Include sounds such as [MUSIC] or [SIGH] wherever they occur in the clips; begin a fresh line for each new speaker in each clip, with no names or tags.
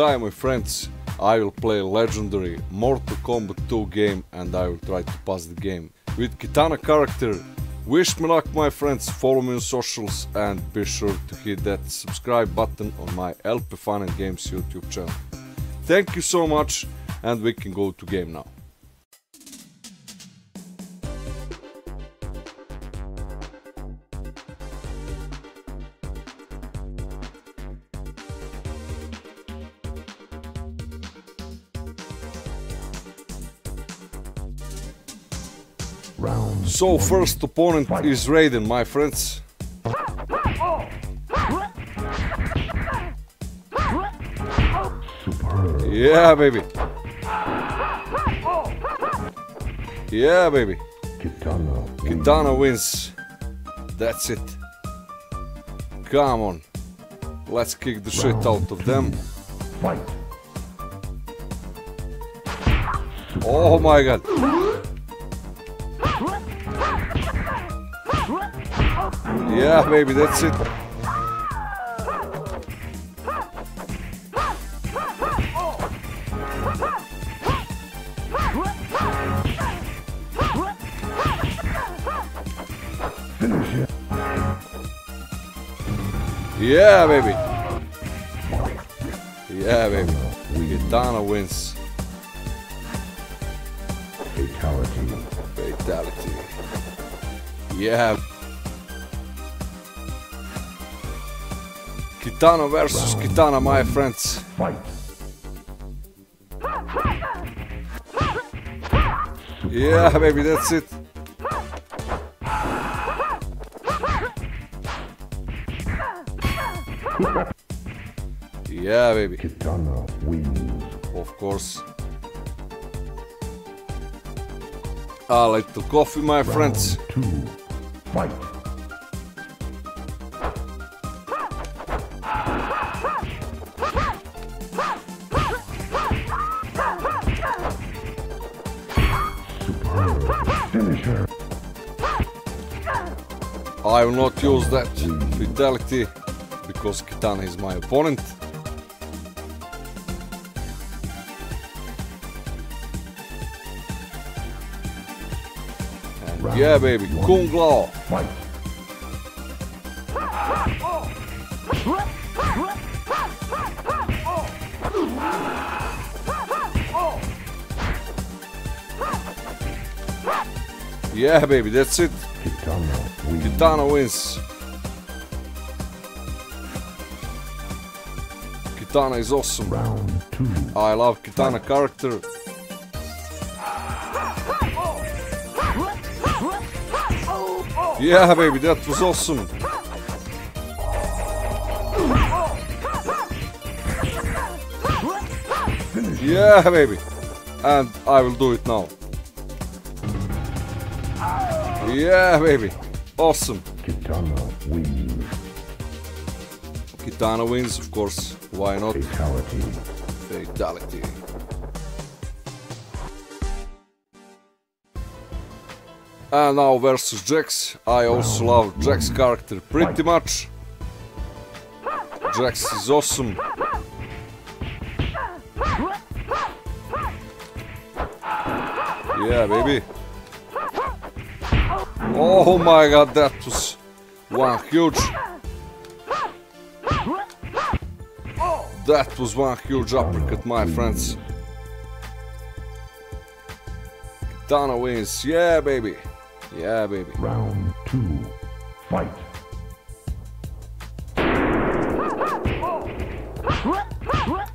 Hi my friends, I will play legendary Mortal Kombat 2 game and I will try to pass the game with Kitana character. Wish me luck my friends, follow me on socials and be sure to hit that subscribe button on my LP Fun and Games YouTube channel. Thank you so much and we can go to game now.
Round
So first opponent is Raiden my friends.
superb.
Yeah baby. Yeah baby.
Kitana.
Kitana wins. That's it. Come on. Let's kick the shit out of them.
Fight.
Oh my god. Yeah, baby, that's it. Yeah, baby. Yeah, baby.
Win.
Kitana wins.
Fatality.
Fatality. Yeah. Kitana versus Kitana, my friends. Yeah, baby, that's it. yeah, baby,
Kitana wins.
of course. Ah, A little coffee, my friends.
Two. Fight.
I will not use that fatality because Kitana is my opponent. And yeah, baby, Kung Lao.
Fight.
Yeah, baby, that's it.
Kitana wins.
Kitana wins. Kitana is awesome.
Round two.
I love Kitana character. Yeah, baby, that was awesome. Yeah, baby. And I will do it now. Yeah, baby. Awesome.
Kitana wins.
Kitana wins, of course. Why not?
Fatality.
Fatality. And now versus Jax. I also love Jax character pretty much. Jax is awesome. Yeah, baby. Oh my god, that was one huge. That was one huge uppercut, my friends. Kitana wins. Yeah, baby. Yeah, baby.
Round two. Fight.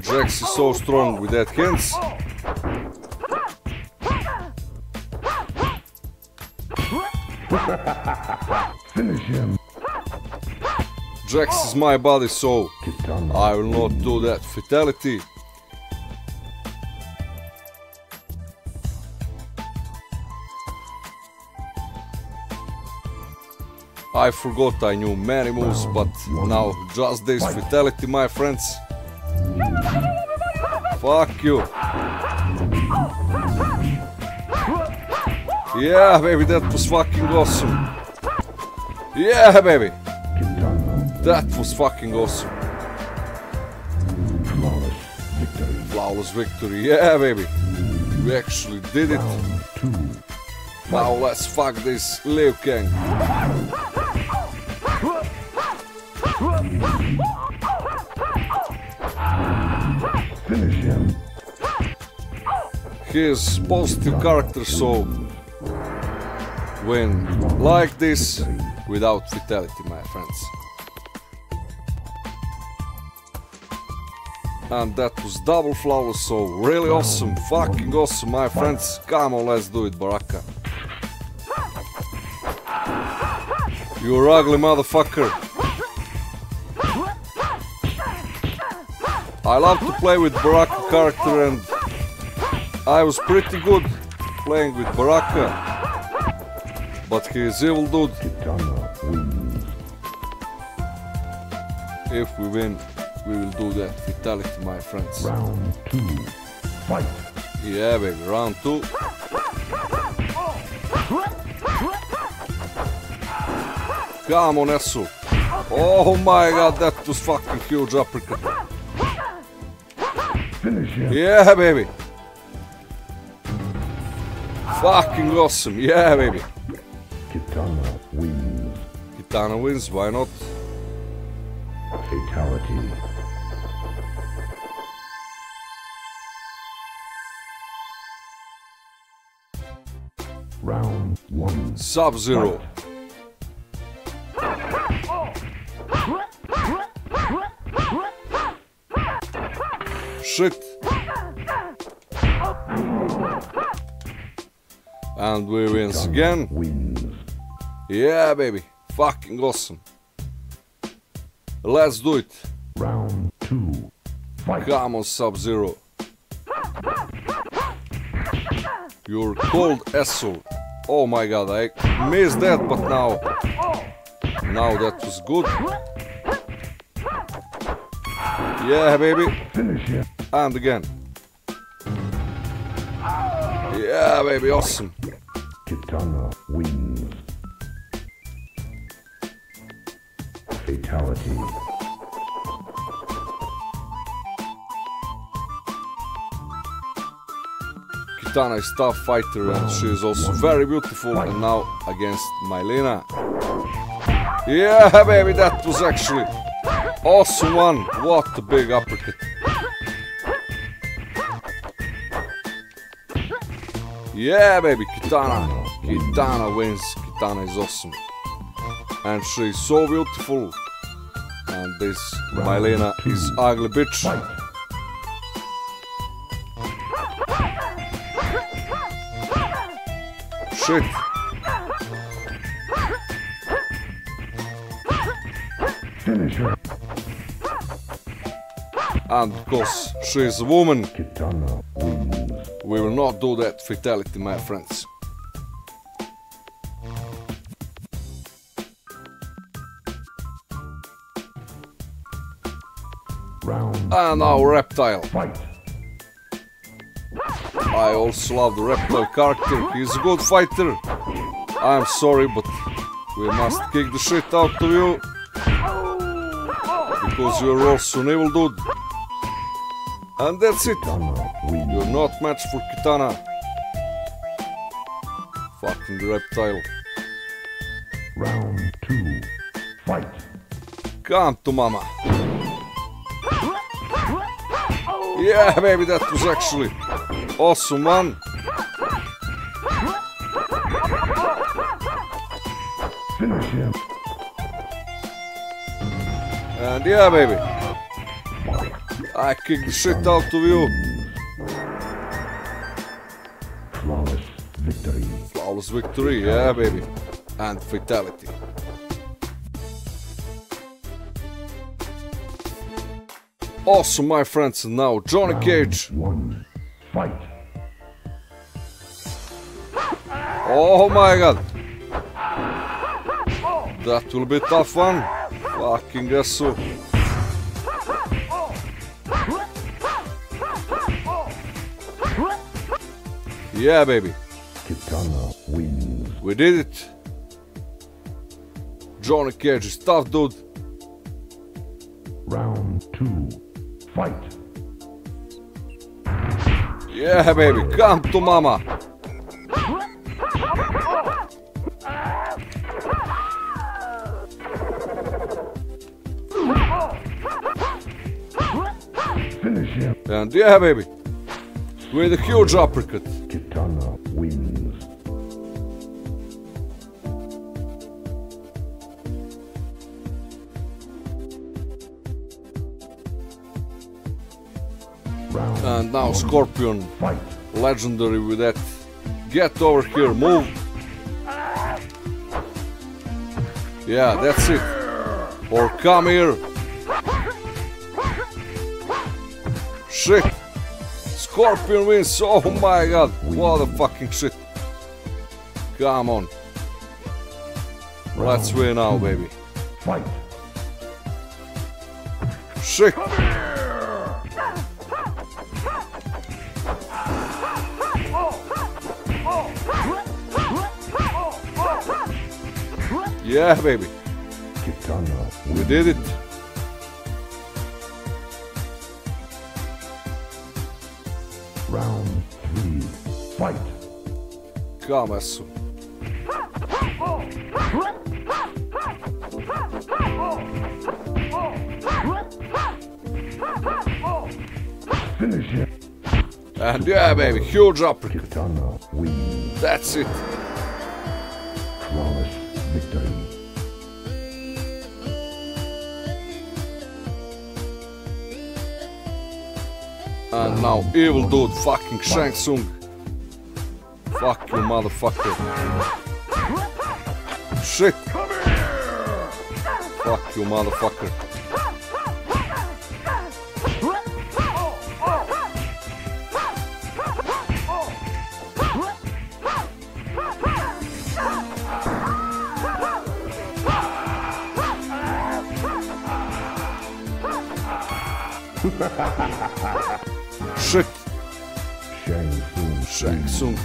Jax is so strong with that hands.
Finish him.
Jax is my body, so I will not do that fatality. I forgot I knew many moves, but now just this fatality, my friends. Fuck you. Yeah, baby, that was fucking awesome. Yeah, baby, that was fucking awesome.
Flawless.
Flawless victory. Yeah, baby. We actually did it. Now let's fuck this Liu Kang.
Finish him.
He is positive character, so win like this without fatality, my friends. And that was double flawless, so really awesome, fucking awesome, my friends. Come on, let's do it, Baraka. You're ugly motherfucker. I love to play with Baraka character and I was pretty good playing with Baraka. But he is evil dude. If we win, we will do that fatality, my friends.
Round two. Fight.
Yeah, baby, round two. Come on, Esu. Oh my god, that was fucking huge uppercut.
Finish him.
Yeah, baby. Fucking awesome. Yeah, baby.
Kitana wins.
Why not?
Fatality. Round one.
Sub Zero. Shit. And we wins again.
Wins.
Yeah, baby. Fucking awesome. Let's do it.
Round two. Fight.
Come on, Sub Zero. You're cold asshole. Oh my god, I missed that, but now. Now that was good. Yeah, baby. And again. Yeah, baby, awesome.
Kitana wins. Fatality.
Kitana is tough fighter and she is also very beautiful. And now against Mileena. Yeah, baby, that was actually awesome one. What a big uppercut. Yeah, baby, Kitana. Kitana wins. Kitana is awesome. And she's so beautiful. And this Mileena is ugly bitch.
Fight.
Shit.
Finish her.
And because she is a woman, we will not do that fatality, my friends. And our reptile.
fight.
I also love the reptile character. He's a good fighter. I'm sorry, but we must kick the shit out of you. Because you're also an evil dude. And that's it. You're not matched for Kitana. Fucking reptile.
Round two. Fight.
Come to mama. Yeah, [LAUGHS] baby, that was actually awesome man.
Finish him.
And yeah, baby, I kicked the shit out of you.
Flawless victory.
Flawless victory, yeah, baby. And fatality. Awesome, my friends, now Johnny Cage.
One. Fight.
Oh my god. That will be tough one. Fucking asshole. Yeah, baby. We did it. Johnny Cage is tough, dude.
Round two. Fight.
Yeah, baby, come to mama.
Finish him.
And yeah, baby, with a huge uppercut. Now. Scorpion, legendary with that. Get over here, move. Yeah, that's it. Or come here. Shit. Scorpion wins. Oh my god. What a fucking shit. Come on. Let's win now, baby. Shit. Yeah, baby. We did it.
Round three. Fight.
Come, Esu.
Finish him.
And yeah, baby. Huge uppercut. That's it.
Flawless victory.
Now evil dude fucking Shang Tsung. Fuck you motherfucker. Shit. Fuck you motherfucker. [LAUGHS]
Shang Tsung.
Shang Tsung.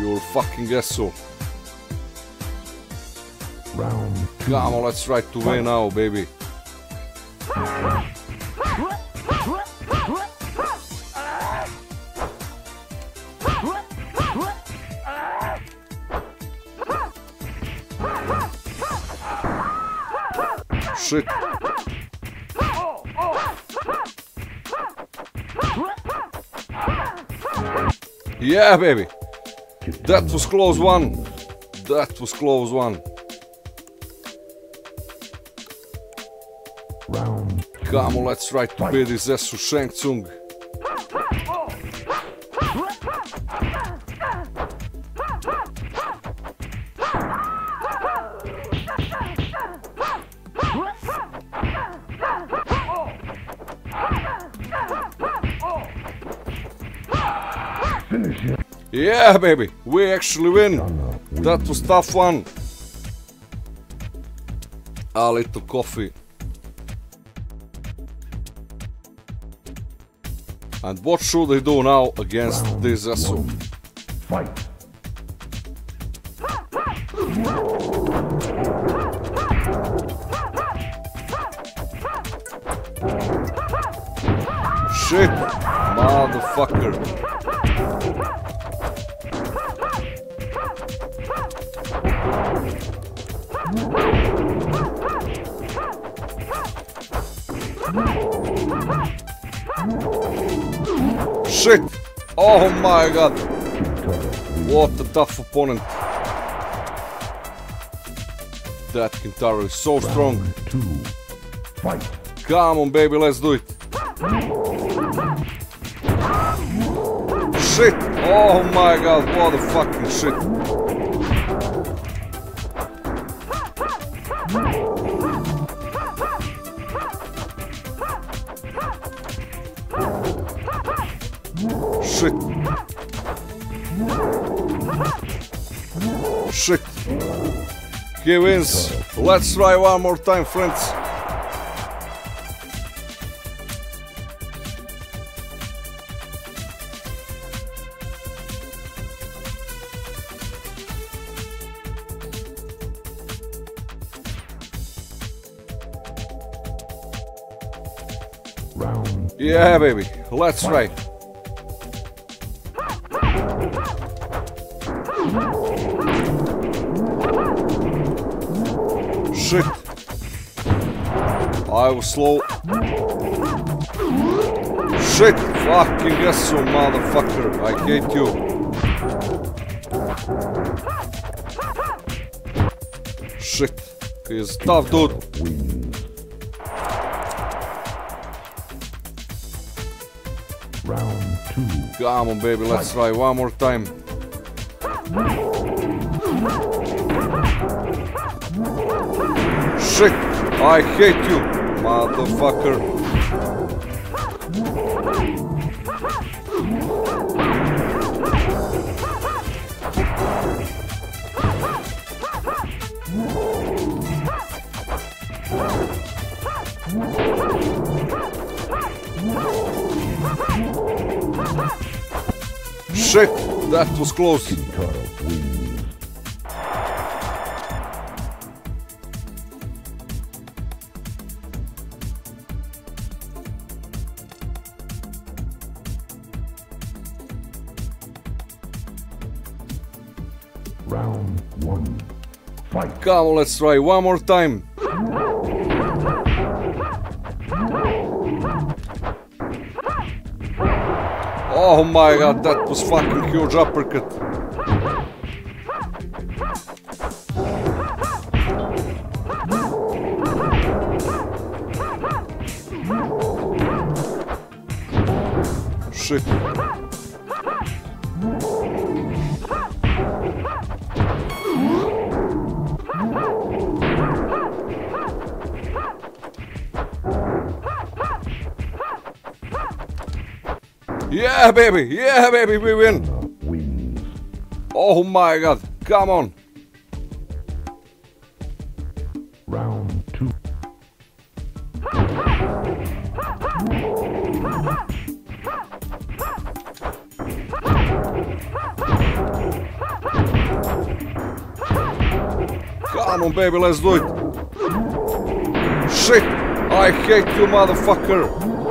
You're fucking asshole.
Round.
Come on, let's try to win now, baby. Yeah, baby. That was close one. That was close one.
Round
Come on, let's try to beat this Esu Shang Tsung. Yeah, baby, we actually win. That was tough one. A little coffee. And what should I do now against
Round
this
one. Fight.
Shit, motherfucker. Shit! Oh my god! What a tough opponent! That Kintaro is so strong. Come on, baby, let's do it. Shit! Oh my god, what a fucking shit. He wins. Let's try one more time, friends.
Round
Yeah, baby. Let's try. I was slow. Shit! Fucking yes, you motherfucker. I hate you. Shit. He's tough dude.
Round two.
Come on, baby, let's try one more time. Shit! I hate you, motherfucker. Shit! That was close. Come on, let's try one more time. Oh my god, that was fucking huge uppercut. Shit. Yeah, baby. Yeah, baby, we win.
Wins.
Oh my god, come on.
Round two.
Come on, baby, let's do it. Shit! I hate you, motherfucker.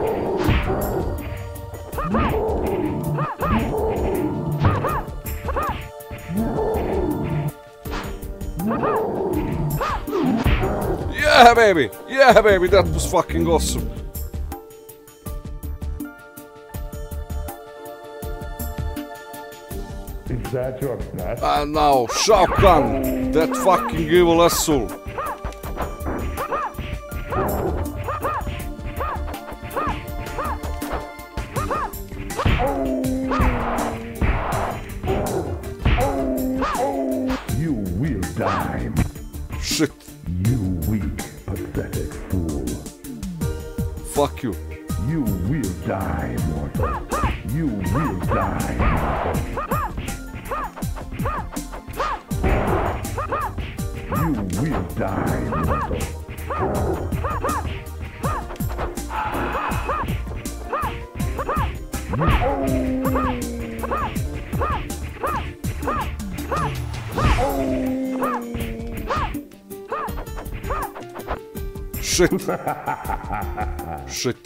Yeah, baby! Yeah, baby, that was fucking awesome.
Is that your best?
And now, Shao Kahn, that fucking evil asshole.
You will die.
Shit,
You
fuck you.
You will die, mortal. You will die, mortal. You will die, mortal.
Shit. [LAUGHS] Shit.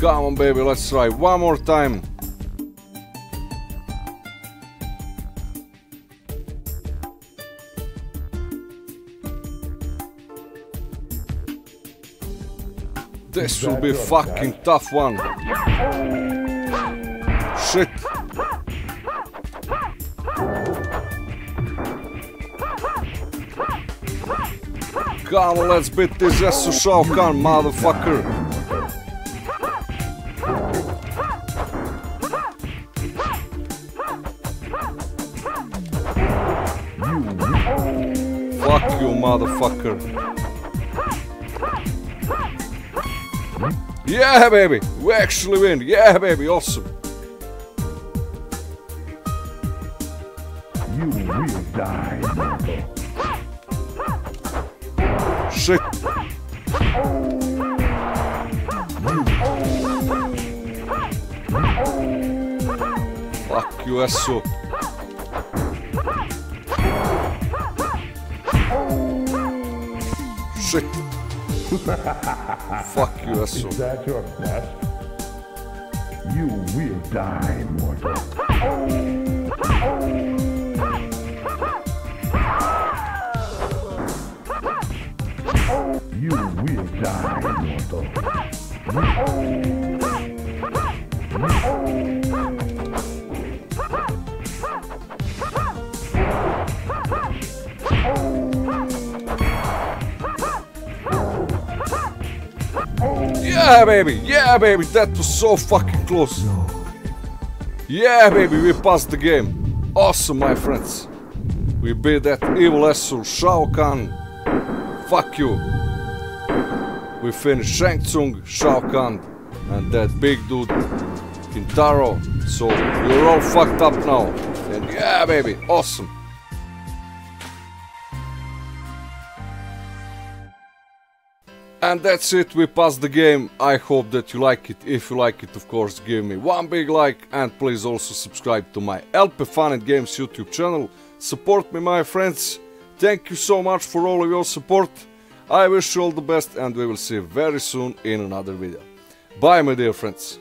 Come on, baby, let's try one more time. This will be fucking tough one. Shit. Come let's beat this ass to Shao Kahn, motherfucker. Fuck you, motherfucker. Yeah, baby. We actually win. Yeah, baby. Awesome.
You will die,
Shit. Fuck you, asshole. Shit. Fuck you, asshole.
Is that your best? You will die, mortal.
Baby. Yeah, baby. That was so fucking close. Yeah, baby. We passed the game. Awesome, my friends. We beat that evil asshole Shao Kahn. Fuck you. We finished Shang Tsung, Shao Kahn, and that big dude, Kintaro. So we're all fucked up now. And yeah, baby. Awesome. And that's it, we passed the game. I hope that you like it. If you like it, of course, give me one big like and please also subscribe to my LP Fun and Games YouTube channel. Support me, my friends. Thank you so much for all of your support. I wish you all the best and we will see very soon in another video. Bye, my dear friends.